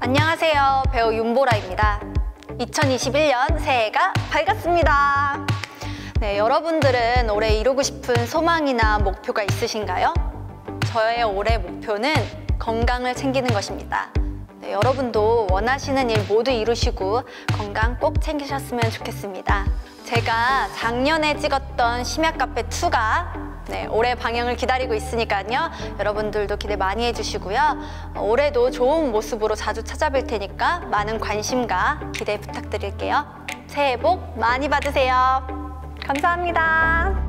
안녕하세요. 배우 윤보라입니다. 2021년 새해가 밝았습니다. 네, 여러분들은 올해 이루고 싶은 소망이나 목표가 있으신가요? 저의 올해 목표는 건강을 챙기는 것입니다. 네, 여러분도 원하시는 일 모두 이루시고 건강 꼭 챙기셨으면 좋겠습니다. 제가 작년에 찍었던 심야 카페 2가 네, 올해 방영을 기다리고 있으니까요. 여러분들도 기대 많이 해주시고요. 어, 올해도 좋은 모습으로 자주 찾아뵐 테니까 많은 관심과 기대 부탁드릴게요. 새해 복 많이 받으세요. 감사합니다.